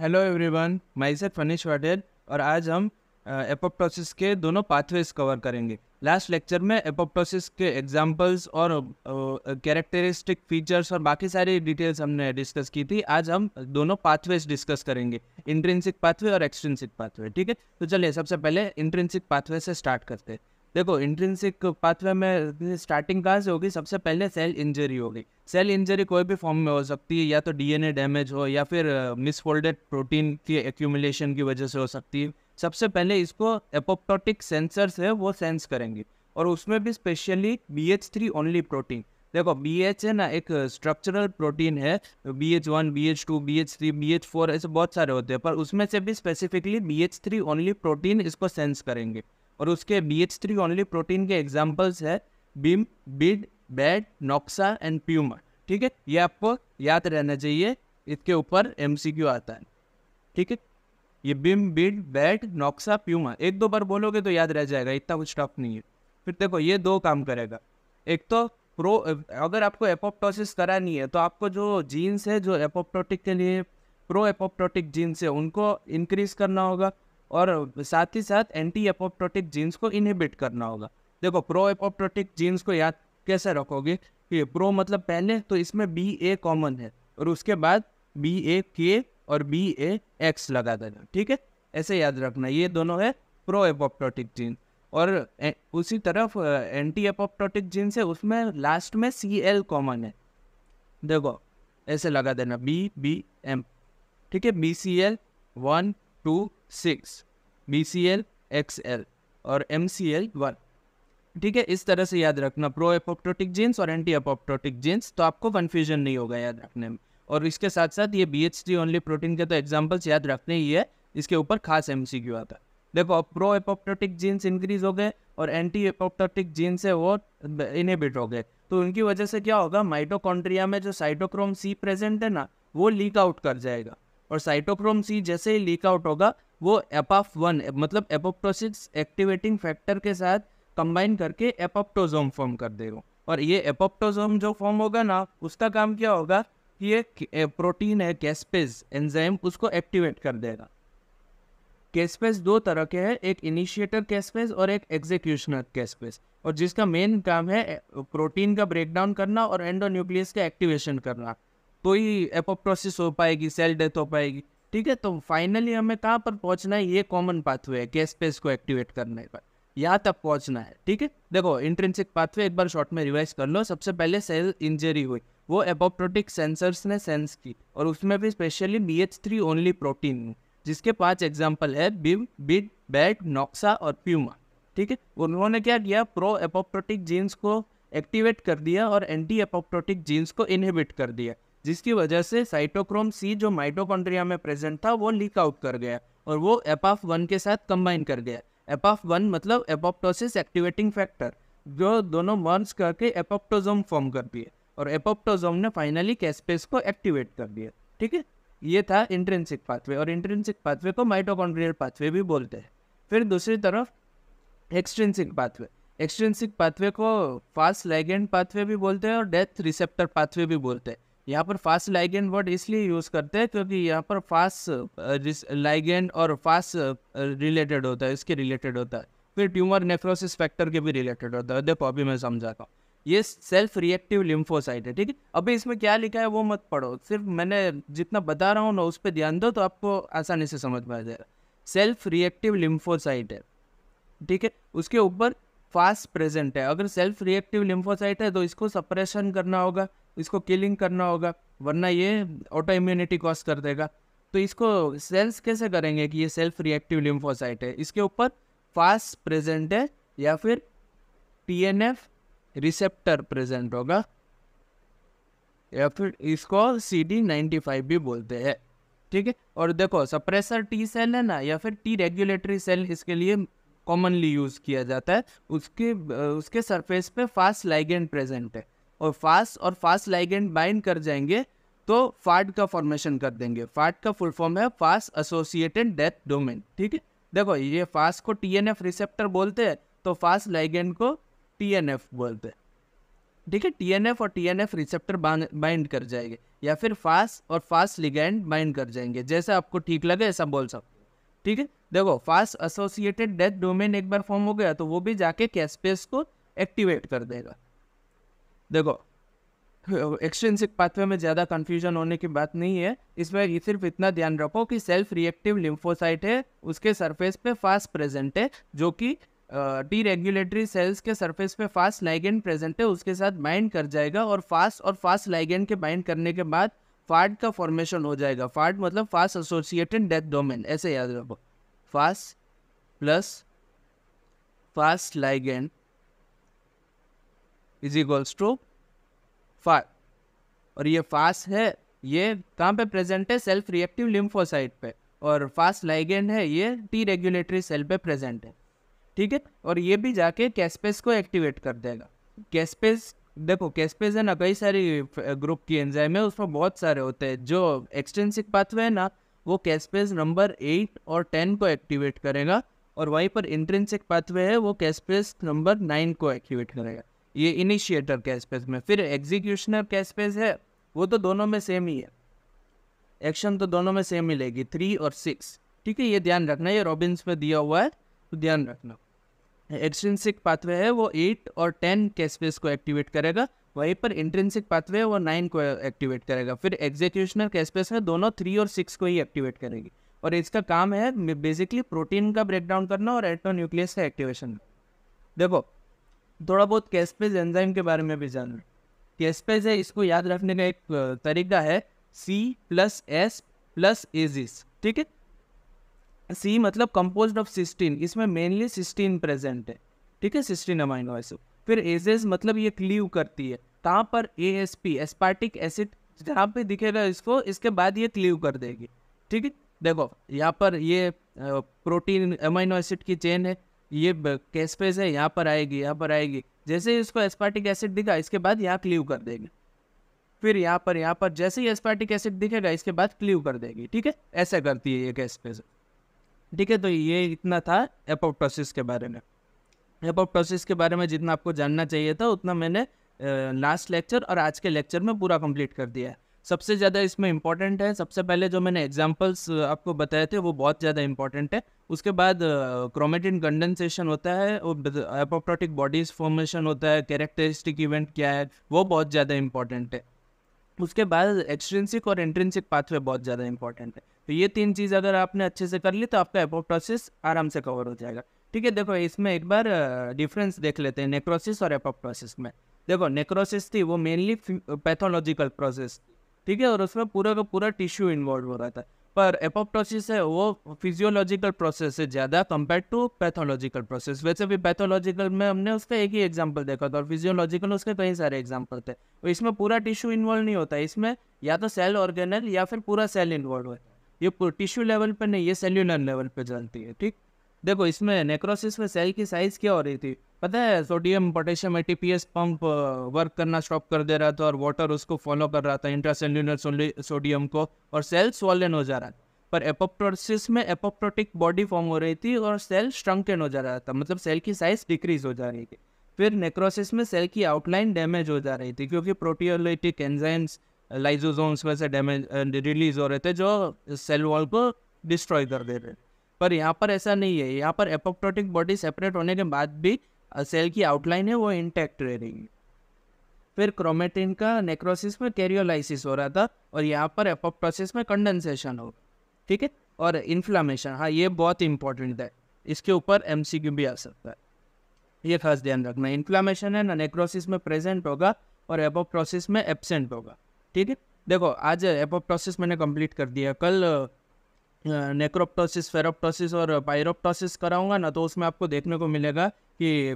Hello everyone my self फनीश वाटेल और आज हम एपोप्टोसिस के दोनों पाथवेज कवर करेंगे। लास्ट लेक्चर में एपोप्टोसिस के एग्जांपल्स और कैरेक्टरिस्टिक फीचर्स और बाकी सारी डिटेल्स हमने डिस्कस की थी। आज हम दोनों पाथवेज डिस्कस करेंगे। इंट्रेंसिक पाथवे और एक्सट्रेंसिक पाथवे ठीक है? तो चलिए, सबसे पहले इंट्रेंसिक पाथवे से स्टार्ट करते हैं। देखो इंट्रेंसिक पाथवे में स्टार्टिंग कहाँ से होगी? सबसे पहले सेल इंजरी होगी। सेल इंजरी कोई भी फॉर्म में हो सकती है, या तो डीएनए डैमेज हो, या फिर मिसफोल्डेड प्रोटीन की एक्यूमुलेशन की वजह से हो सकती है। सबसे पहले इसको एपोप्टोटिक सेंसर्स है वो सेंस करेंगे। और उसमें भी specially B H three only protein देखो बी एच है ना, एक स्ट्रक्चरल प्रोटीन है। B H one B H two B H three B H four ऐसे बहुत सारे होते हैं। पर उसमें से भी specifically B H three only protein इसको सेंस करेंगे। और उसके B H three only protein के एग्जाम्पल्स है Bim Bid Bad Noxa and Puma ठीक है? ये आपको याद रहना चाहिए। इसके ऊपर एम सी क्यू आता है। ठीक है? ये Bim Bid Bad Noxa PUMA एक दो बार बोलोगे तो याद रह जाएगा। इतना कुछ टफ नहीं है। फिर देखो, ये दो काम करेगा। एक तो प्रो अगर आपको एपोप्टोसिस करानी है तो आपको जो जीन्स है, जो एपोप्टोटिक के लिए प्रो एपोप्टोटिक जीन्स है, उनको इंक्रीज करना होगा। और साथ ही साथ एंटी एपोप्टोटिक जीन्स को इनहिबिट करना होगा। देखो प्रो एपोप्टोटिक जीन्स को याद कैसे रखोगे कि प्रो मतलब पहले तो इसमें बी ए कॉमन है और उसके बाद बी ए के और बी ए एक्स लगा देना, ठीक है? ऐसे याद रखना, ये दोनों है प्रो एपोप्टोटिक जीन और उसी तरफ़ एंटी एपोप्टोटिक जीन्स है, उसमें लास्ट में सी एल कॉमन है। देखो, ऐसे लगा देना बी बी एम ठीक है? B C L one two six B C L X L और एम सी एल वन ठीक है, इस तरह से याद रखना। प्रो एपोप्टोटिक जीन्स और एंटी एपोप्टोटिक जीन्स तो आपको कन्फ्यूज़न नहीं होगा याद रखने में। और इसके साथ साथ ये B H D only protein के तो एग्जाम्पल्स याद रखने ही है। इसके ऊपर खास एम सी क्यू आता है। देखो प्रो एपोप्टोटिक जीन्स इंक्रीज हो गए और एंटी एपोप्टोटिक जीन्स है वो इनहिबिट हो गए। तो उनकी वजह से क्या होगा? माइटोकॉन्ड्रिया में जो साइटोक्रोम सी प्रेजेंट है ना, वो लीक आउट कर जाएगा। और साइटोक्रोम सी जैसे ही लीक आउट होगा, वो एपाफ वन मतलब एपोप्टोसिस एक्टिवेटिंग फैक्टर के साथ कंबाइन करके एपोप्टोजोम फॉर्म कर देगा और ये एपोप्टोजोम जो फॉर्म होगा ना, उसका काम क्या होगा कि ये प्रोटीन है कैस्पेज एंजाइम उसको एक्टिवेट कर देगा। कैस्पेज दो तरह के हैं, एक इनिशिएटर कैस्पेज और एक एग्जीक्यूशनर कैस्पेज और जिसका मेन काम है प्रोटीन का ब्रेकडाउन करना और एंडोन्यूक्लियस का एक्टिवेशन करना। तो ही एपोप्टोसिस हो पाएगी सेल डेथ हो पाएगी। ठीक है तो फाइनली हमें कहाँ पर पहुँचना है? ये कॉमन पाथवे है कैस्पेज को एक्टिवेट करने का यहाँ तक पहुँचना है, ठीक है? देखो इंट्रेंसिक पाथवे एक बार शॉर्ट में रिवाइज कर लो। सबसे पहले सेल इंजरी हुई, वो एपोप्टोटिक सेंसर्स ने सेंस की और उसमें भी specially B H three only protein जिसके पाँच एग्ज़ाम्पल है बिम बिड बैट नॉक्सा और प्यूमा ठीक है? उन्होंने क्या किया? प्रो एपोप्टोटिक जीन्स को एक्टिवेट कर दिया और एंटी एपोप्टोटिक जीन्स को इनहिबिट कर दिया। जिसकी वजह से साइटोक्रोम सी जो माइटोकॉन्ड्रिया में प्रेजेंट था, वो लीक आउट कर गया और वो एपाफ वन के साथ कंबाइन कर गया। एपाफ वन मतलब एपोप्टोसिस एक्टिवेटिंग फैक्टर जो दोनों मर्ज करके एपोप्टोजोम फॉर्म कर दिए और एपोप्टोजोम ने फाइनली कैसपेस को एक्टिवेट कर दिया। ठीक है? ये था इंट्रेंसिक पाथवे और इंट्रेंसिक पाथवे को माइटोकॉन्ड्रियल पाथवे भी बोलते हैं। फिर दूसरी तरफ़ एक्सट्रेंसिक पाथवे एक्सट्रेंसिक पाथवे को फास्ट लाइगेंड पाथवे भी बोलते हैं और डेथ रिसेप्टर पाथवे भी बोलते हैं। यहाँ पर फास्ट लाइगेंड वर्ड इसलिए यूज़ करते हैं क्योंकि यहाँ पर फास्ट लाइगेंड और फास्ट रिलेटेड होता है, इसके रिलेटेड होता है। फिर ट्यूमर नेफ्रोसिस फैक्टर के भी रिलेटेड होता है। देखो, अभी मैं समझाता हूँ। ये सेल्फ रिएक्टिव लिम्फोसाइट है, ठीक है? अभी इसमें क्या लिखा है वो मत पढ़ो। सिर्फ़ मैंने जितना बता रहा हूँ ना, उस पर ध्यान दो तो आपको आसानी से समझ में आ जाएगा। सेल्फ रिएक्टिव लिम्फोसाइट है, ठीक है? उसके ऊपर फास्ट प्रेजेंट है। अगर सेल्फ रिएक्टिव लिम्फोसाइट है तो इसको सप्रेशन करना होगा, इसको किलिंग करना होगा, वरना ये ऑटो इम्यूनिटी कॉज कर देगा। तो इसको सेल्स कैसे करेंगे कि ये सेल्फ रिएक्टिव लिम्फोसाइट है? इसके ऊपर फास्ट प्रेजेंट है या फिर टीएनएफ रिसेप्टर प्रेजेंट होगा, या फिर इसको सी डी नाइन्टी फाइव भी बोलते हैं। ठीक है? और देखो सप्रेसर टी सेल है ना, या फिर टी रेगुलेटरी सेल इसके लिए कॉमनली यूज़ किया जाता है, उसके उसके सरफेस पे फास्ट लाइगेंड प्रेजेंट है। और फास्ट और फास्ट लाइगेंड बाइंड कर जाएँगे तो फाट का फॉर्मेशन कर देंगे। फाट का फुल फॉर्म है फास्ट एसोसिएटेड डेथ डोमेन ठीक है? देखो, ये फास्ट को टीएनएफ रिसेप्टर बोलते हैं तो फास्ट लाइगेंड को टीएनएफ बोलते हैं। ठीक है? टीएनएफ और टीएनएफ रिसेप्टर बाइंड कर जाएँगे, या फिर फास्ट और फास्ट लिगेंड बाइंड कर जाएँगे। जैसे आपको ठीक लगे, ऐसा बोल सकते ठीक है? देखो फास्ट एसोसिएटेड डेथ डोमेन एक बार फॉर्म हो गया तो वो भी जाके कैस्पेस को एक्टिवेट कर देगा। देखो एक्सटेंसिक पाथवे में ज़्यादा कंफ्यूजन होने की बात नहीं है। इसमें ये सिर्फ़ इतना ध्यान रखो कि सेल्फ रिएक्टिव लिम्फोसाइट है, उसके सरफेस पे फास्ट प्रेजेंट है, जो कि टी रेगुलेटरी सेल्स के सरफेस पे फास्ट लाइगेंड प्रेजेंट है, उसके साथ बाइंड कर जाएगा और फास्ट और फास्ट लाइगेंड के बाइंड करने के बाद फार्ड का फॉर्मेशन हो जाएगा। फार्ड मतलब फास्ट एसोसिएटेड डेथ डोमेन ऐसे याद रखो। Fas plus Fas ligand is equals to Fas और ये फास्ट है, ये कहाँ पे प्रेजेंट है? सेल्फ रिएक्टिव लिम्फोसाइट पे। और फास्ट लाइगेंड है, ये टी रेगुलेटरी सेल पे प्रेजेंट है। ठीक है? और ये भी जाके कैस्पेस को एक्टिवेट कर देगा। कैस्पेस, देखो, कैस्पेस है ना, कई सारी ग्रुप की एंजाइम है, उसमें बहुत सारे होते हैं। जो एक्सटेंसिक पाथवे है ना वो कैस्पेस नंबर एट और टेन को एक्टिवेट करेगा और वहीं पर इंट्रेंसिक पाथवे है, वो कैस्पेस नंबर नाइन को एक्टिवेट करेगा। ये इनिशिएटर कैस्पेस में। फिर एग्जीक्यूशनर कैसपेज है, वो तो दोनों में सेम ही है। एक्शन तो दोनों में सेम ही लेगी थ्री और सिक्स ठीक है, ये ध्यान रखना, ये रॉबिन्स में दिया हुआ है तो ध्यान रखना। एक्सटेंसिक पाथवे है, वो एट और टेन कैस्पेस को एक्टिवेट करेगा वहीं पर इंट्रेंसिक पाथवे वो नाइन को एक्टिवेट करेगा। फिर एग्जीक्यूशनल कैस्पेस है दोनों थ्री और सिक्स को ही एक्टिवेट करेगी। और इसका काम है बेसिकली प्रोटीन का ब्रेकडाउन करना और एटोन्यूक्लियस का एक्टिवेशन देखो, थोड़ा बहुत कैस्पेज एंजाइम के बारे में भी जानना कैस्पेज है इसको याद रखने का एक तरीका है C plus S plus ase ठीक है? सी मतलब कंपोज ऑफ़ सिस्टीन इसमें मेनली सिस्टीन प्रेजेंट है। ठीक है? सिस्टीन अमाइनो एसिड फिर एजेस मतलब ये क्लीव करती है। कहाँ पर A S P aspartic acid जहाँ पे दिखेगा इसको, इसके बाद ये क्लीव कर देगी। ठीक है? देखो, यहाँ पर ये प्रोटीन अमाइनो एसिड की चेन है। ये कैस्पेस है, यहाँ पर आएगी, यहाँ पर आएगी। जैसे ही इसको एस्पार्टिक एसिड दिखा, इसके बाद यहाँ क्लीव कर देगी। फिर यहाँ पर यहाँ पर जैसे ही एस्पार्टिक एसिड दिखेगा, इसके बाद क्लीव कर देगी। ठीक है? ऐसा करती है ये कैस्पेस ठीक है? तो ये इतना था एपोप्टोसिस के बारे में। एपोप्टोसिस के बारे में जितना आपको जानना चाहिए था, उतना मैंने लास्ट लेक्चर और आज के लेक्चर में पूरा कंप्लीट कर दिया है। सबसे ज़्यादा इसमें इंपॉर्टेंट है, सबसे पहले जो मैंने एग्जांपल्स आपको बताए थे, वो बहुत ज़्यादा इंपॉर्टेंट है। उसके बाद क्रोमेटिन कंडेंसेशन होता है एपोप्टोटिक बॉडीज फॉर्मेशन होता है कैरेक्टरिस्टिक इवेंट क्या है, वो बहुत ज़्यादा इंपॉर्टेंट है। उसके बाद एक्सट्रेंसिक और एंट्रेंसिक पाथवे बहुत ज़्यादा इंपॉर्टेंट है। तो ये तीन चीज़ अगर आपने अच्छे से कर ली तो आपका एपोप्टोसिस आराम से कवर हो जाएगा। ठीक है, देखो इसमें एक बार डिफरेंस देख लेते हैं नेक्रोसिस और एपोप्टोसिस में। देखो नेक्रोसिस थी, वो मेनली पैथोलॉजिकल प्रोसेस ठीक है, और उसमें पूरा का पूरा टिश्यू इन्वॉल्व हो रहा था। पर एपोप्टोसिस है, वो फिजियोलॉजिकल प्रोसेस है, ज़्यादा कंपेयर टू पैथोलॉजिकल प्रोसेस वैसे भी पैथोलॉजिकल में हमने उसका एक ही एग्ज़ाम्पल देखा था, और फिजियोलॉजिकल उसके कई सारे एग्ज़ाम्पल थे। तो इसमें पूरा टिश्यू इन्वॉल्व नहीं होता, इसमें या तो सेल ऑर्गेनल या फिर पूरा सेल इन्वॉल्व है। ये टिश्यू लेवल पर नहीं, ये सेल्यूलर लेवल पर चलती है, ठीक? देखो, इसमें नेक्रोसिस में सेल की साइज़ क्या हो रही थी? पता है sodium potassium ATPase pump work करना स्टॉप कर दे रहा था और वाटर उसको फॉलो कर रहा था इंट्रासेल्यूलर सोडियम को और सेल स्वॉलन हो जा रहा था। पर एपोप्टोसिस में एपोप्टोटिक बॉडी फॉर्म हो रही थी और सेल स्ट्रंकन हो जा रहा था। मतलब सेल की साइज़ डिक्रीज हो जा रही थी। फिर नेक्रोसिस में सेल की आउटलाइन डैमेज हो जा रही थी क्योंकि प्रोटियोलिटिक एंजाइम्स लाइजोजोम्स वैसे डैमेज रिलीज़ हो रहे थे जो सेल वॉल को डिस्ट्रॉय कर दे रहे पर यहाँ पर ऐसा नहीं है। यहाँ पर एपोप्टोटिक बॉडी सेपरेट होने के बाद भी सेल की आउटलाइन है, वो इंटैक्ट रह रही है फिर क्रोमेटिन का नेक्रोसिस में कैरियोलाइसिस हो रहा था और यहाँ पर एपोप्टोसिस में कंडेंसेशन हो। ठीक है? और इन्फ्लामेशन हाँ ये बहुत इंपॉर्टेंट है। इसके ऊपर एमसीक्यू भी आ सकता है। ये खास ध्यान रखना इन्फ्लामेशन है, ना नेक्रोसिस में प्रेजेंट होगा और एपोप्टोसिस में एबसेंट होगा। ठीक है? देखो, आज एपोप्टोसिस मैंने कंप्लीट कर दिया। कल नेक्रोप्टोसिस फेरोप्टोसिस और पायरोप्टोसिस कराऊँगा ना तो उसमें आपको देखने को मिलेगा कि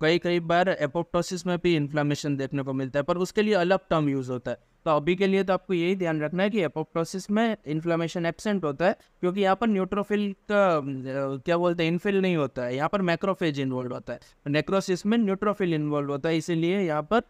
कई कई बार एपोप्टोसिस में भी इन्फ्लामेशन देखने को मिलता है, पर उसके लिए अलग टर्म यूज़ होता है। तो अभी के लिए तो आपको यही ध्यान रखना है कि एपोप्टोसिस में इन्फ्लामेशन एबसेंट होता है, क्योंकि यहाँ पर न्यूट्रोफिल का क्या बोलते हैं इनफिल नहीं होता है, यहाँ पर मैक्रोफेज इन्वॉल्व होता है। नेक्रोसिस में न्यूट्रोफिल इन्वॉल्व होता है, इसीलिए यहाँ पर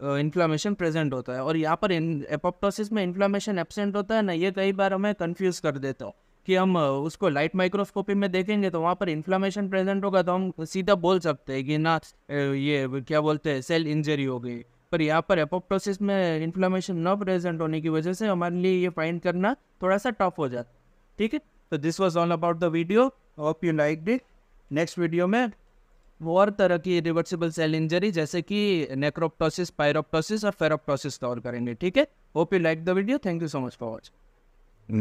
इन्फ्लामेशन प्रेजेंट होता है। और यहाँ पर एपोप्टोसिस में इन्फ्लामेशन एबसेंट होता है ना, ये कई बार हमें कन्फ्यूज़ कर देता हो कि हम उसको लाइट माइक्रोस्कोपी में देखेंगे तो वहाँ पर इन्फ्लामेशन प्रेजेंट होगा तो हम सीधा बोल सकते हैं कि ना ये क्या बोलते हैं सेल इंजरी हो गई। पर यहाँ पर एपोप्टोसिस में इन्फ्लामेशन न प्रेजेंट होने की वजह से हमारे लिए ये फाइंड करना थोड़ा सा टफ हो जाता ठीक है? तो this was all about the video hope you like it next video में और तरह की रिवर्सिबल सेल इंजरी जैसे कि नेक्रोप्टोसिस पायरोप्टोसिस और फेरोप्टोसिस कवर करेंगे, ठीक है? Hope you like the video thank you so much for watching